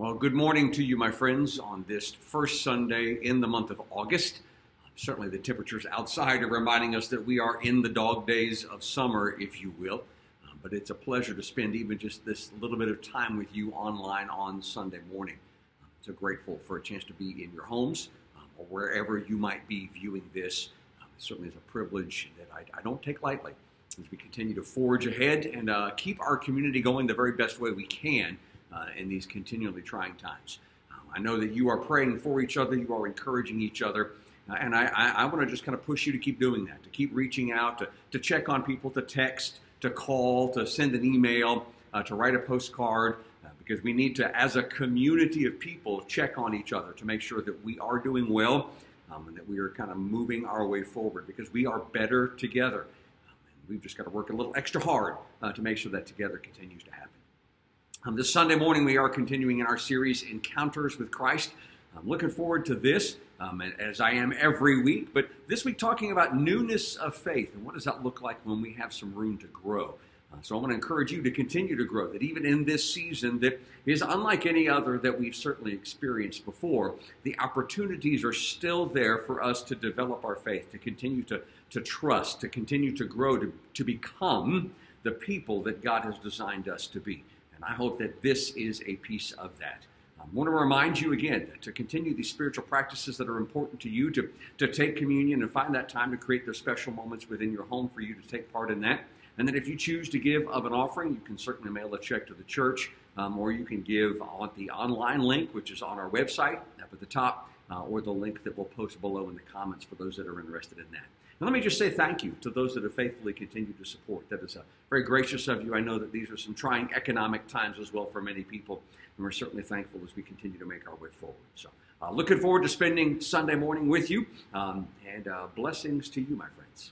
Well, good morning to you, my friends, on this first Sunday in the month of August. Certainly, the temperatures outside are reminding us that we are in the dog days of summer, if you will. Uh, but it's a pleasure to spend even just this little bit of time with you online on Sunday morning. Uh, so grateful for a chance to be in your homes um, or wherever you might be viewing this. Um, it certainly is a privilege that I, I, don't take lightly as we continue to forge ahead and uh, keep our community going the very best way we can in these continually trying times. Um, I know that you are praying for each other, you are encouraging each other. Uh, and I, I, I want to just kind of push you to keep doing that, to keep reaching out, to, to check on people, to text, to call, to send an email, uh, to write a postcard, uh, because we need to, as a community of people, check on each other to make sure that we are doing well um, and that we are kind of moving our way forward because we are better together. Um, and we've just got to work a little extra hard uh, to make sure that together continues to happen. Um, this Sunday morning, we are continuing in our series, Encounters with Christ. I'm looking forward to this, um, as I am every week. But this week, talking about newness of faith and what does that look like when we have some room to grow. Uh, so I want to encourage you to continue to grow. That even in this season, that is unlike any other that we've certainly experienced before, the opportunities are still there for us to develop our faith, to continue to, to trust, to continue to grow, to, to become the people that God has designed us to be. And I hope that this is a piece of that. I want to remind you again to continue these spiritual practices that are important to you, to, to take communion and find that time to create those special moments within your home for you to take part in that. And then if you choose to give of an offering, you can certainly mail a check to the church, um, or you can give on the online link, which is on our website up at the top, uh, or the link that we'll post below in the comments for those that are interested in that. Let me just say thank you to those that have faithfully continued to support. That is uh, very gracious of you. I know that these are some trying economic times as well for many people, and we're certainly thankful as we continue to make our way forward. So, uh, looking forward to spending Sunday morning with you, um, and uh, blessings to you, my friends.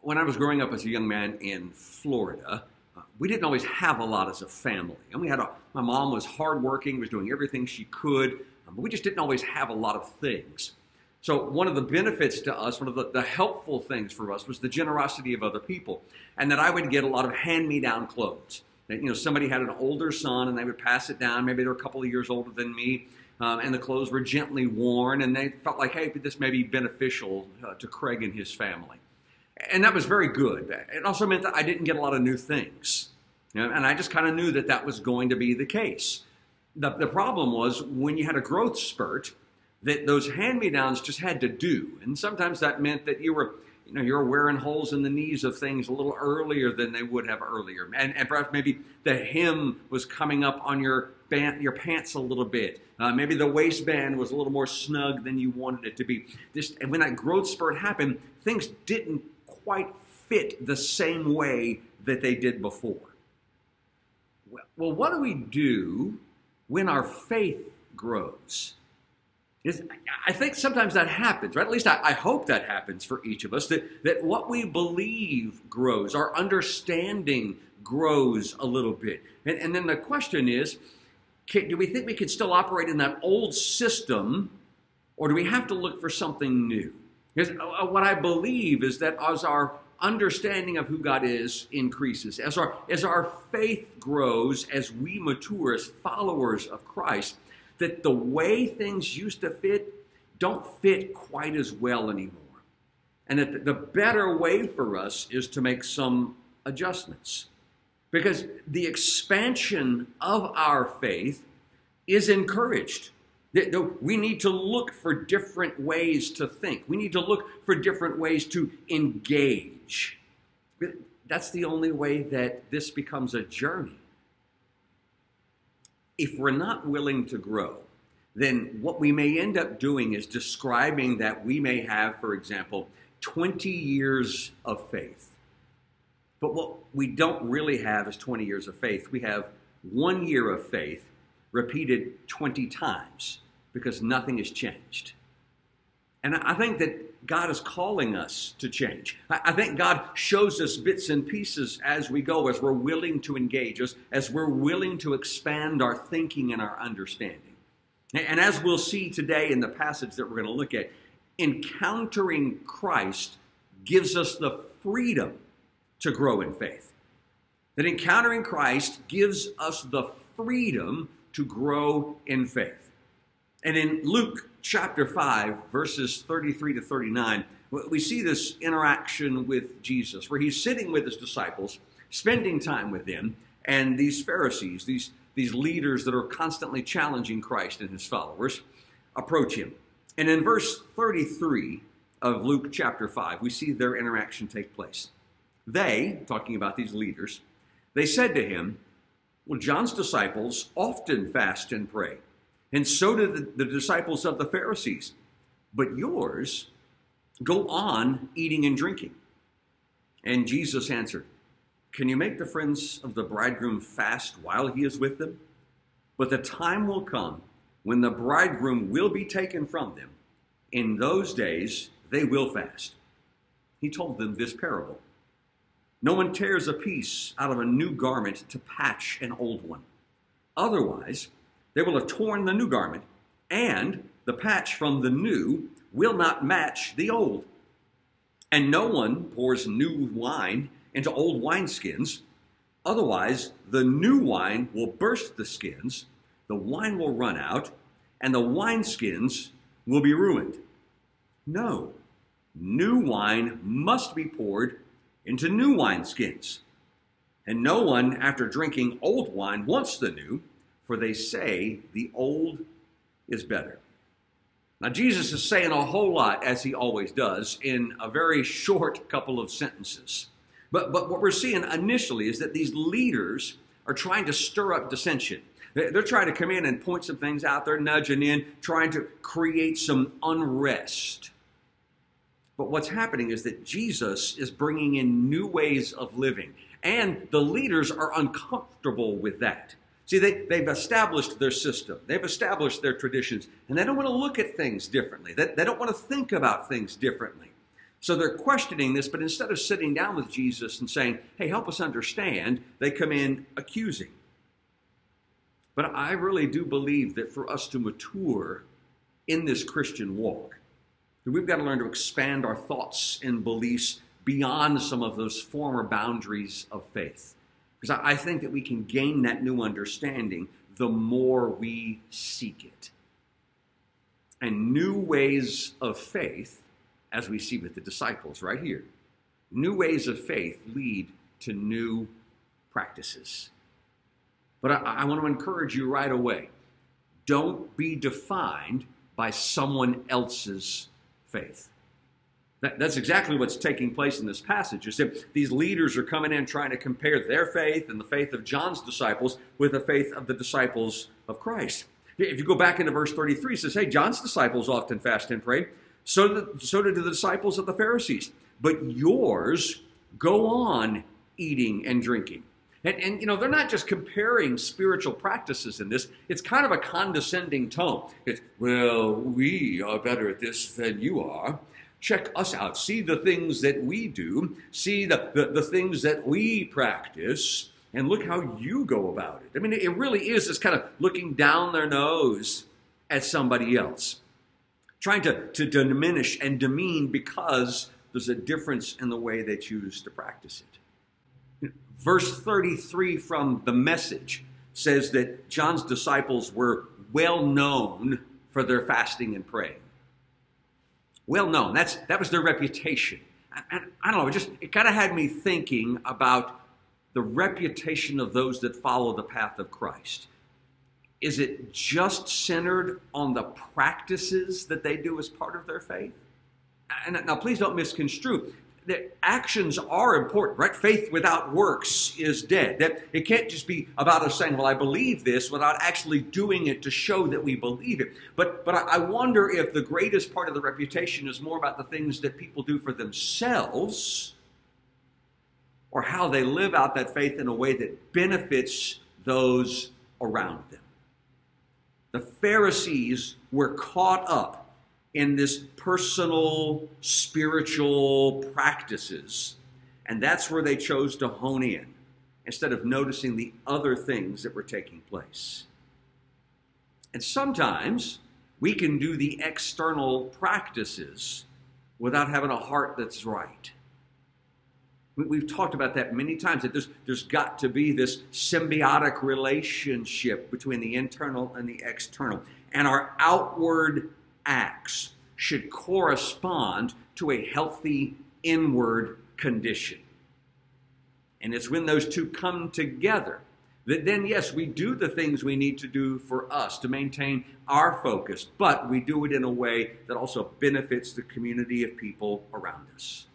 When I was growing up as a young man in Florida, we didn't always have a lot as a family. And we had a, my mom was hardworking, was doing everything she could, um, but we just didn't always have a lot of things. So one of the benefits to us, one of the, the helpful things for us was the generosity of other people. And that I would get a lot of hand-me-down clothes. That, you know, somebody had an older son and they would pass it down. Maybe they're a couple of years older than me. Um, and the clothes were gently worn and they felt like, hey, this may be beneficial uh, to Craig and his family. And that was very good. It also meant that I didn't get a lot of new things. And I just kind of knew that that was going to be the case. The, the problem was when you had a growth spurt, that those hand-me-downs just had to do. And sometimes that meant that you were, you know, you were wearing holes in the knees of things a little earlier than they would have earlier. And, and perhaps maybe the hem was coming up on your, band, your pants a little bit. Uh, maybe the waistband was a little more snug than you wanted it to be. This, and when that growth spurt happened, things didn't quite fit the same way that they did before. Well, what do we do when our faith grows? I think sometimes that happens, right? At least I, I, hope that happens for each of us, that, that what we believe grows, our understanding grows a little bit. And, and then the question is, can, do we think we can still operate in that old system, or do we have to look for something new? Because uh, uh, what I believe is that as our understanding of who God is increases, as our, as our faith grows, as we mature as followers of Christ, that the way things used to fit don't fit quite as well anymore. And that the better way for us is to make some adjustments. Because the expansion of our faith is encouraged. We need to look for different ways to think. We need to look for different ways to engage. That's the only way that this becomes a journey. If we're not willing to grow, then what we may end up doing is describing that we may have, for example, 20 years of faith. But what we don't really have is 20 years of faith. We have one year of faith repeated 20 times because nothing has changed. And I think that God is calling us to change. I think God shows us bits and pieces as we go, as we're willing to engage, as, as we're willing to expand our thinking and our understanding. And as we'll see today in the passage that we're going to look at, encountering Christ gives us the freedom to grow in faith. That encountering Christ gives us the freedom to grow in faith. And in Luke chapter 5, verses 33 to 39, we see this interaction with Jesus where he's sitting with his disciples, spending time with them, and these Pharisees, these, these leaders that are constantly challenging Christ and his followers, approach him. And in verse 33 of Luke chapter 5, we see their interaction take place. They, talking about these leaders, they said to him, Well, John's disciples often fast and pray, and so did the, the disciples of the Pharisees. But yours go on eating and drinking. And Jesus answered, Can you make the friends of the bridegroom fast while he is with them? But the time will come when the bridegroom will be taken from them. In those days, they will fast. He told them this parable. No one tears a piece out of a new garment to patch an old one. Otherwise, they will have torn the new garment, and the patch from the new will not match the old. And no one pours new wine into old wineskins. Otherwise, the new wine will burst the skins, the wine will run out, and the wineskins will be ruined. No, new wine must be poured into new wineskins. And no one, after drinking old wine, wants the new, for they say the old is better. Now, Jesus is saying a whole lot, as he always does, in a very short couple of sentences. But, but what we're seeing initially is that these leaders are trying to stir up dissension. They're trying to come in and point some things out. They're nudging in, trying to create some unrest. But what's happening is that Jesus is bringing in new ways of living, and the leaders are uncomfortable with that. See, they, they've established their system, they've established their traditions, and they don't want to look at things differently. They, they don't want to think about things differently. So they're questioning this, but instead of sitting down with Jesus and saying, hey, help us understand, they come in accusing. But I really do believe that for us to mature in this Christian walk, We've got to learn to expand our thoughts and beliefs beyond some of those former boundaries of faith. Because I think that we can gain that new understanding the more we seek it. And new ways of faith, as we see with the disciples right here, new ways of faith lead to new practices. But I, I want to encourage you right away don't be defined by someone else's faith. That, that's exactly what's taking place in this passage. Is that these leaders are coming in trying to compare their faith and the faith of John's disciples with the faith of the disciples of Christ. If you go back into verse 33, it says, Hey, John's disciples often fast and pray. So did, so did the disciples of the Pharisees. But yours go on eating and drinking. And, and, you know, they're not just comparing spiritual practices in this, it's kind of a condescending tone. It's, well, we are better at this than you are. Check us out. See the things that we do, see the, the, the things that we practice, and look how you go about it. I mean, it really is this kind of looking down their nose at somebody else, trying to, to diminish and demean because there's a difference in the way they choose to practice it. Verse 33 from the message says that John's disciples were well known for their fasting and praying. Well known. That's, that was their reputation. And I don't know, it just it kind of had me thinking about the reputation of those that follow the path of Christ. Is it just centered on the practices that they do as part of their faith? And now, please don't misconstrue that actions are important, right? Faith without works is dead. That it can't just be about us saying, "Well, I believe this," without actually doing it to show that we believe it. But but I wonder if the greatest part of the reputation is more about the things that people do for themselves, or how they live out that faith in a way that benefits those around them. The Pharisees were caught up in this personal spiritual practices. And that's where they chose to hone in instead of noticing the other things that were taking place. And sometimes we can do the external practices without having a heart that's right. We've talked about that many times that there's, there's got to be this symbiotic relationship between the internal and the external. And our outward acts should correspond to a healthy inward condition. And it's when those two come together that then, yes, we do the things we need to do for us to maintain our focus, but we do it in a way that also benefits the community of people around us.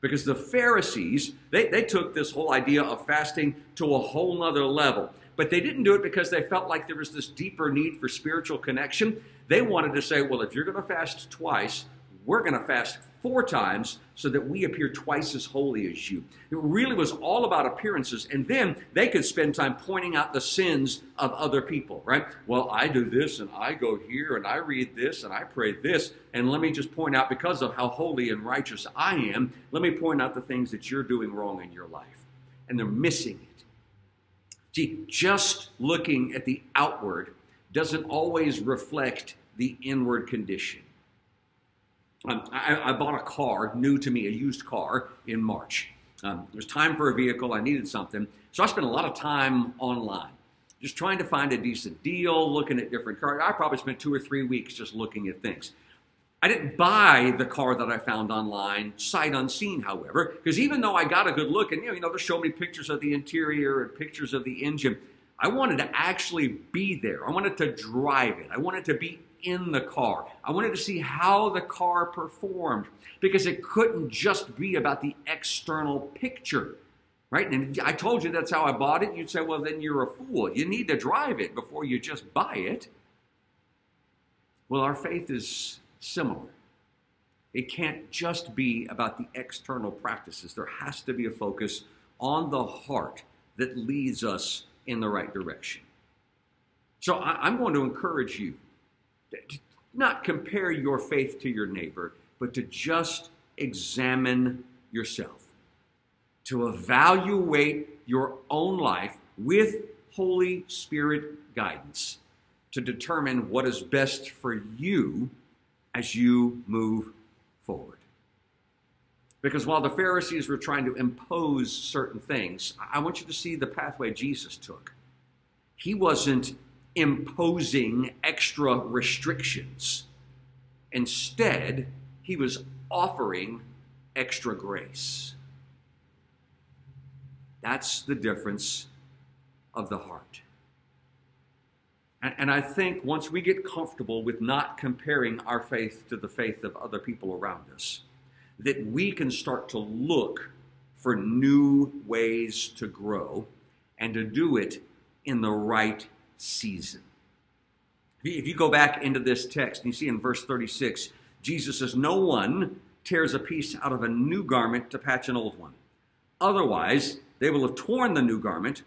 Because the Pharisees, they, they took this whole idea of fasting to a whole nother level. But they didn't do it because they felt like there was this deeper need for spiritual connection. They wanted to say, well, if you're going to fast twice, we're going to fast four times so that we appear twice as holy as you. It really was all about appearances. And then they could spend time pointing out the sins of other people, right? Well, I do this and I go here and I read this and I pray this. And let me just point out, because of how holy and righteous I am, let me point out the things that you're doing wrong in your life. And they're missing. See, just looking at the outward doesn't always reflect the inward condition. Um, I, I, bought a car, new to me, a used car, in March. Um, it was time for a vehicle. I needed something. So I spent a lot of time online, just trying to find a decent deal, looking at different cars. I probably spent two or three weeks just looking at things. I didn't buy the car that I found online, sight unseen, however, because even though I got a good look and you know, you know, they showed me pictures of the interior and pictures of the engine, I wanted to actually be there. I wanted to drive it. I wanted to be in the car. I wanted to see how the car performed because it couldn't just be about the external picture. Right? And I told you that's how I bought it. You'd say, well, then you're a fool. You need to drive it before you just buy it. Well, our faith is similar. It can't just be about the external practices, there has to be a focus on the heart that leads us in the right direction. So I'm going to encourage you to not compare your faith to your neighbor, but to just examine yourself, to evaluate your own life with Holy Spirit guidance to determine what is best for you as you move forward. Because while the Pharisees were trying to impose certain things, I want you to see the pathway Jesus took. He wasn't imposing extra restrictions. Instead, he was offering extra grace. That's the difference of the heart. And, I think once we get comfortable with not comparing our faith to the faith of other people around us, that we can start to look for new ways to grow and to do it in the right season. If you go back into this text, and you see in verse 36, Jesus says, No one tears a piece out of a new garment to patch an old one. Otherwise, they will have torn the new garment,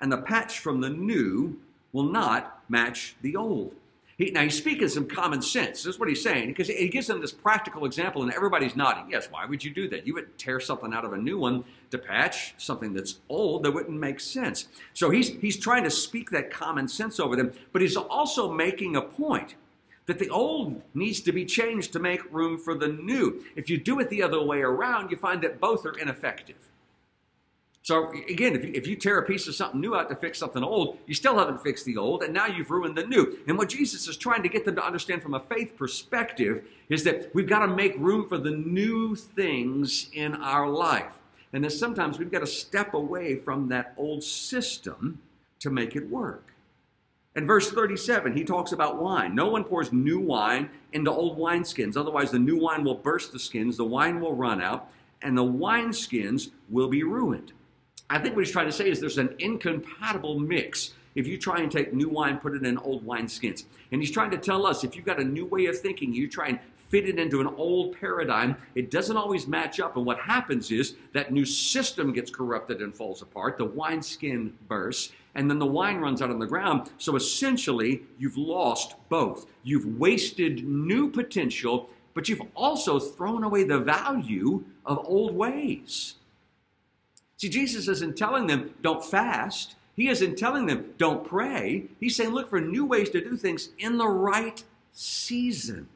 and the patch from the new will not match the old. He, now he's speaking some common sense. This is what he's saying because he gives them this practical example, and everybody's nodding. Yes, why would you do that? You would tear something out of a new one to patch something that's old. That wouldn't make sense. So he's he's trying to speak that common sense over them, but he's also making a point that the old needs to be changed to make room for the new. If you do it the other way around, you find that both are ineffective. So again, if you, if you tear a piece of something new out to fix something old, you still haven't fixed the old, and now you've ruined the new. And what Jesus is trying to get them to understand from a faith perspective is that we've got to make room for the new things in our life. And that sometimes we've got to step away from that old system to make it work. In verse 37, he talks about wine. No one pours new wine into old wineskins, otherwise, the new wine will burst the skins, the wine will run out, and the wineskins will be ruined. I think what he's trying to say is there's an incompatible mix if you try and take new wine, put it in old wine skins. And he's trying to tell us if you've got a new way of thinking, you try and fit it into an old paradigm, it doesn't always match up. And what happens is that new system gets corrupted and falls apart. The wine skin bursts, and then the wine runs out on the ground. So essentially, you've lost both. You've wasted new potential, but you've also thrown away the value of old ways. See, Jesus isn't telling them, don't fast. He isn't telling them, don't pray. He's saying, look for new ways to do things in the right season.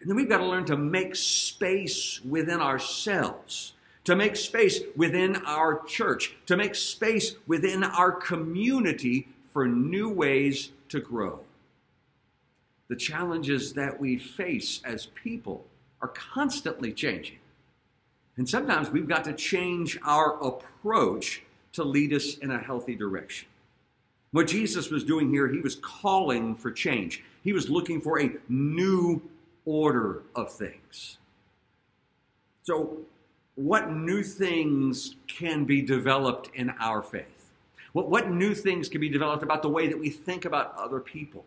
And then we've got to learn to make space within ourselves to make space within our church, to make space within our community for new ways to grow. The challenges that we face as people are constantly changing. And sometimes we've got to change our approach to lead us in a healthy direction. What Jesus was doing here, he was calling for change. He was looking for a new order of things. So, what new things can be developed in our faith? What, what new things can be developed about the way that we think about other people?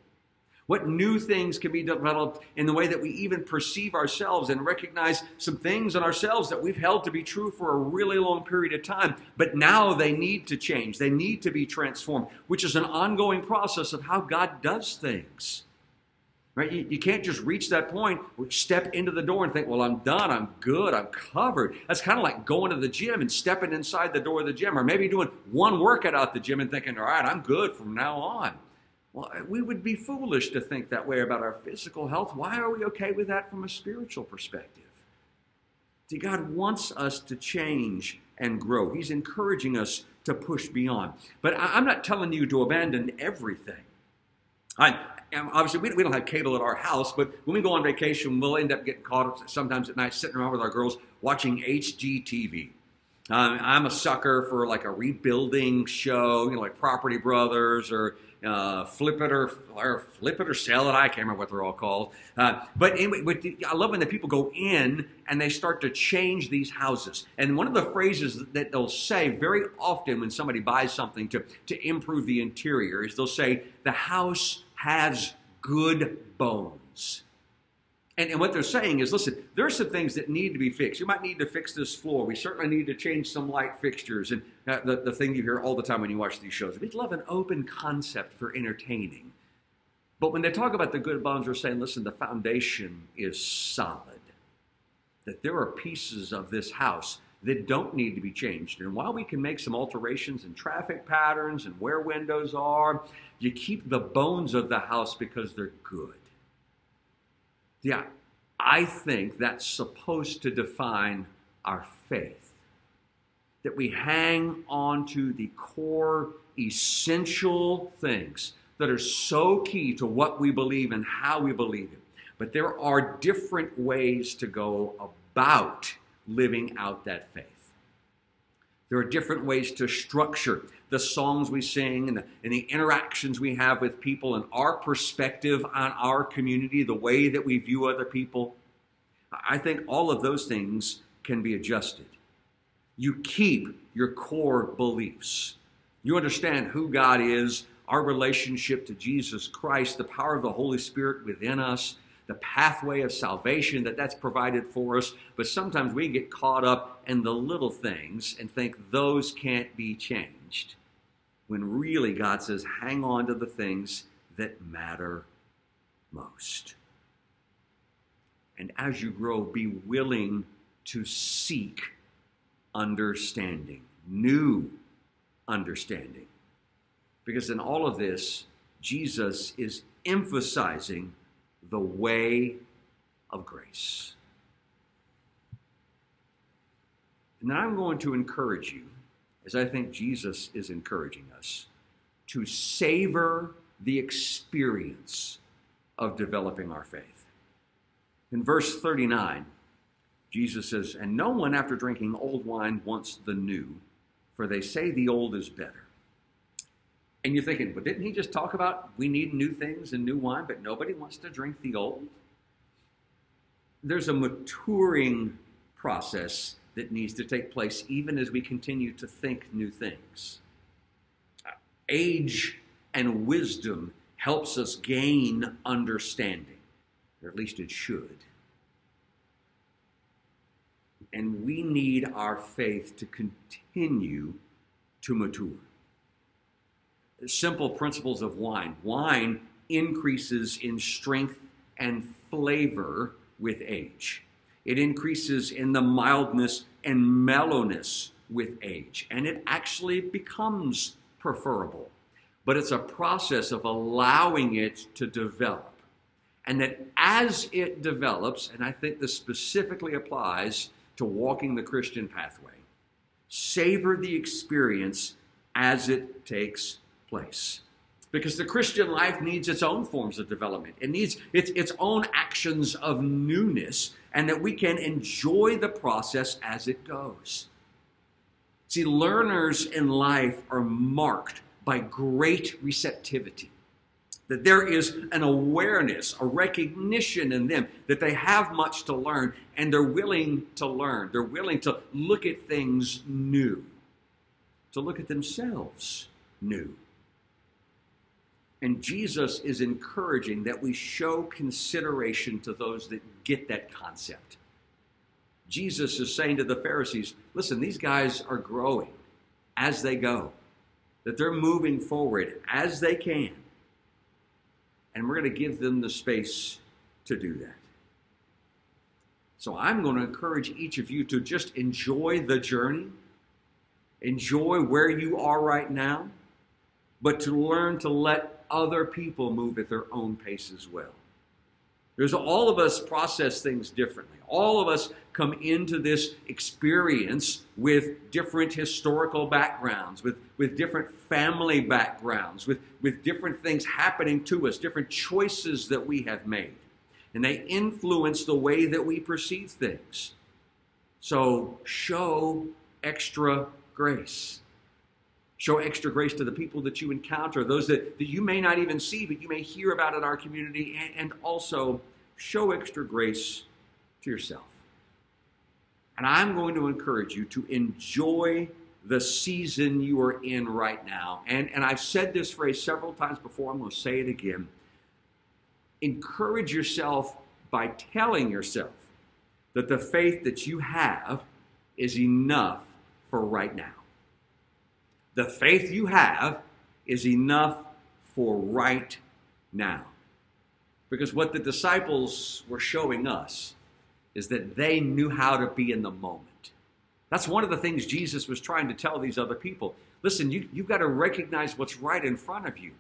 What new things can be developed in the way that we even perceive ourselves and recognize some things in ourselves that we've held to be true for a really long period of time, but now they need to change. They need to be transformed, which is an ongoing process of how God does things. Right? You, you can't just reach that point, step into the door and think, well, I'm done, I'm good, I'm covered. That's kind of like going to the gym and stepping inside the door of the gym, or maybe doing one workout out the gym and thinking, all right, I'm good from now on. Well, we would be foolish to think that way about our physical health. Why are we okay with that from a spiritual perspective? See, God wants us to change and grow. He's encouraging us to push beyond. But I'm not telling you to abandon everything. I, obviously, we, don't have cable at our house, but when we go on vacation, we'll end up getting caught up sometimes at night sitting around with our girls watching HGTV. Um, I'm a sucker for like a rebuilding show, you know, like Property Brothers or uh, flip it or, or flip it or sell it. I can't remember what they're all called. Uh, but anyway, but I love when the people go in and they start to change these houses. And one of the phrases that they'll say very often when somebody buys something to, to improve the interior is they'll say, the house has good bones. And, and what they're saying is, listen, there are some things that need to be fixed. You might need to fix this floor. We certainly need to change some light fixtures. And uh, the, the thing you hear all the time when you watch these shows, we'd love an open concept for entertaining. But when they talk about the good bones, they're saying, listen, the foundation is solid. That there are pieces of this house that don't need to be changed. And while we can make some alterations in traffic patterns and where windows are, you keep the bones of the house because they're good. Yeah, I think that's supposed to define our faith. That we hang on to the core, essential things that are so key to what we believe and how we believe it. But there are different ways to go about living out that faith. There are different ways to structure the songs we sing and the, and the, interactions we have with people and our perspective on our community, the way that we view other people. I think all of those things can be adjusted. You keep your core beliefs. You understand who God is, our relationship to Jesus Christ, the power of the Holy Spirit within us, the pathway of salvation that that's provided for us. But sometimes we get caught up in the little things and think those can't be changed. When really God says, hang on to the things that matter most. And as you grow, be willing to seek understanding, new understanding. Because in all of this, Jesus is emphasizing the way of grace. And then I'm going to encourage you, as I think Jesus is encouraging us, to savor the experience of developing our faith. In verse 39, Jesus says, And no one after drinking old wine wants the new, for they say the old is better. And you're thinking, but didn't he just talk about we need new things and new wine, but nobody wants to drink the old? There's a maturing process that needs to take place even as we continue to think new things. Age and wisdom helps us gain understanding, or at least it should. And we need our faith to continue to mature simple principles of wine. Wine increases in strength and flavor with age. It increases in the mildness and mellowness with age. And it actually becomes preferable. But it's a process of allowing it to develop. And that as it develops, and I think this specifically applies to walking the Christian pathway, Savor the experience as it takes place. Because the Christian life needs its own forms of development. It needs its, its own actions of newness, and that we can enjoy the process as it goes. See, learners in life are marked by great receptivity. That there is an awareness, a recognition in them that they have much to learn and they're willing to learn. They're willing to look at things new, to look at themselves new. And Jesus is encouraging that we show consideration to those that get that concept. Jesus is saying to the Pharisees, listen, these guys are growing as they go, that they're moving forward as they can. And we're going to give them the space to do that. So I'm going to encourage each of you to just enjoy the journey, enjoy where you are right now, but to learn to let other people move at their own pace as well. There's all of us process things differently. All of us come into this experience with different historical backgrounds, with, with different family backgrounds, with, with different things happening to us, different choices that we have made. And they influence the way that we perceive things. So show extra grace. Show extra grace to the people that you encounter, those that, that you may not even see, but you may hear about in our community, and, and also show extra grace to yourself. And I'm going to encourage you to enjoy the season you are in right now. And, and I've said this phrase several times before, I'm going to say it again. Encourage yourself by telling yourself that the faith that you have is enough for right now the faith you have is enough for right now. Because what the disciples were showing us is that they knew how to be in the moment. That's one of the things Jesus was trying to tell these other people. Listen, you, you've got to recognize what's right in front of you.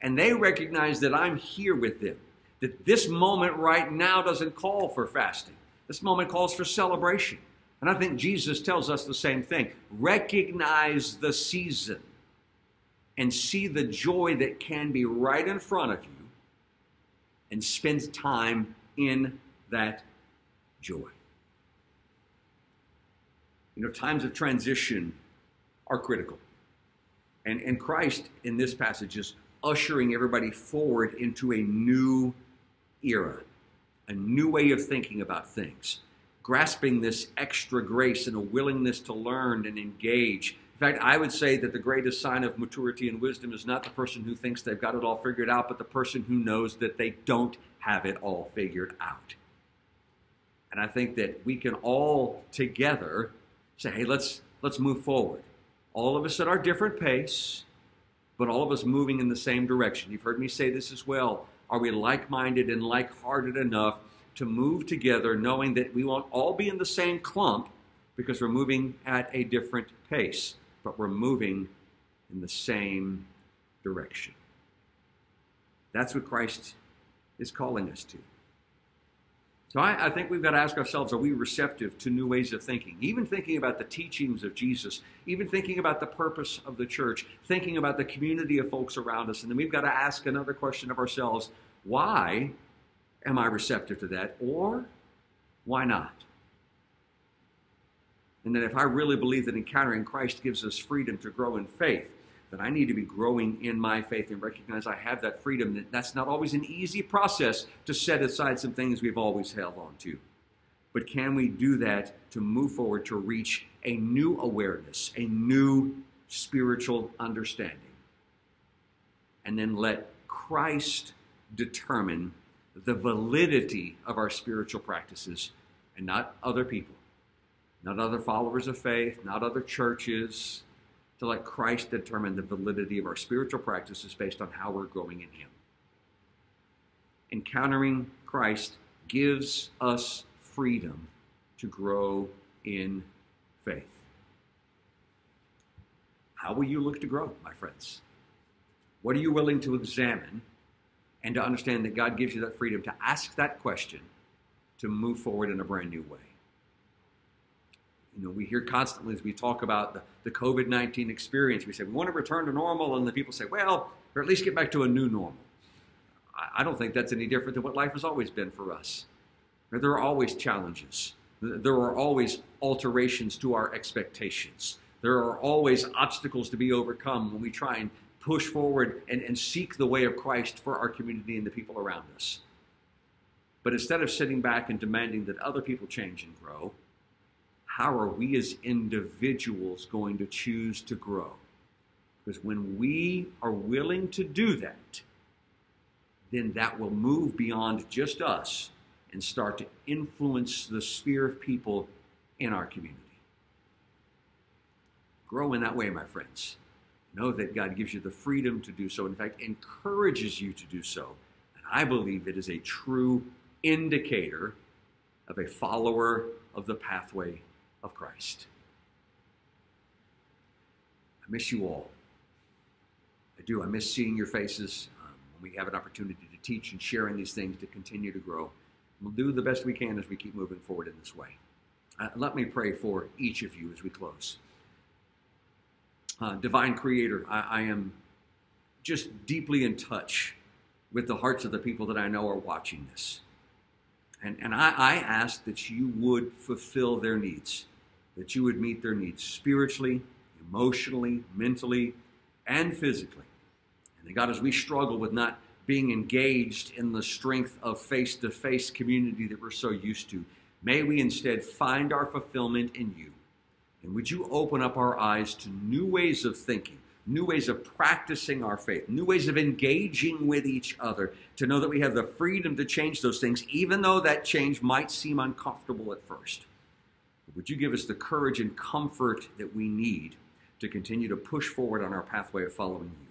And they recognize that I'm here with them. That this moment right now doesn't call for fasting. This moment calls for celebration. And I think Jesus tells us the same thing. Recognize the season and see the joy that can be right in front of you and spend time in that joy. You know, times of transition are critical. And, and Christ in this passage is ushering everybody forward into a new era, a new way of thinking about things grasping this extra grace and a willingness to learn and engage. In fact, I would say that the greatest sign of maturity and wisdom is not the person who thinks they've got it all figured out, but the person who knows that they don't have it all figured out. And I think that we can all together say, hey, let's, let's move forward. All of us at our different pace, but all of us moving in the same direction. You've heard me say this as well. Are we like minded and like hearted enough to move together, knowing that we won't all be in the same clump because we're moving at a different pace, but we're moving in the same direction. That's what Christ is calling us to. So I, I, think we've got to ask ourselves are we receptive to new ways of thinking? Even thinking about the teachings of Jesus, even thinking about the purpose of the church, thinking about the community of folks around us. And then we've got to ask another question of ourselves why am I receptive to that? Or why not? And then if I really believe that encountering Christ gives us freedom to grow in faith, then I need to be growing in my faith and recognize I have that freedom. That that's not always an easy process to set aside some things we've always held on to. But can we do that to move forward to reach a new awareness, a new spiritual understanding? And then let Christ determine the validity of our spiritual practices and not other people, not other followers of faith, not other churches, to let Christ determine the validity of our spiritual practices based on how we're growing in Him. Encountering Christ gives us freedom to grow in faith. How will you look to grow, my friends? What are you willing to examine and to understand that God gives you that freedom to ask that question to move forward in a brand new way. You know, we hear constantly as we talk about the, the COVID 19 experience, we say we want to return to normal, and the people say, well, or at least get back to a new normal. I, I don't think that's any different than what life has always been for us. There are always challenges, there are always alterations to our expectations. There are always obstacles to be overcome when we try and push forward and, and seek the way of Christ for our community and the people around us. But instead of sitting back and demanding that other people change and grow, how are we as individuals going to choose to grow? Because when we are willing to do that, then that will move beyond just us and start to influence the sphere of people in our community. Grow in that way, my friends. Know that God gives you the freedom to do so. In fact, encourages you to do so. And I believe it is a true indicator of a follower of the pathway of Christ. I miss you all. I do. I miss seeing your faces um, when we have an opportunity to teach and share in these things to continue to grow. We'll do the best we can as we keep moving forward in this way. Uh, let me pray for each of you as we close. Uh, Divine Creator, I, I am just deeply in touch with the hearts of the people that I know are watching this. And, and I, I ask that you would fulfill their needs, that you would meet their needs spiritually, emotionally, mentally, and physically. And God, as we struggle with not being engaged in the strength of face to face community that we're so used to, may we instead find our fulfillment in you. And would you open up our eyes to new ways of thinking, new ways of practicing our faith, new ways of engaging with each other, to know that we have the freedom to change those things, even though that change might seem uncomfortable at first. Would you give us the courage and comfort that we need to continue to push forward on our pathway of following you?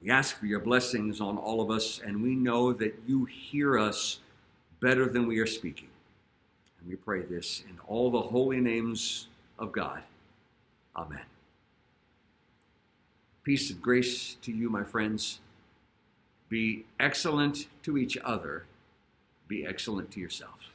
We ask for your blessings on all of us, and we know that you hear us better than we are speaking. And we pray this in all the holy names of God. Amen. Peace and grace to you, my friends. Be excellent to each other. Be excellent to yourself.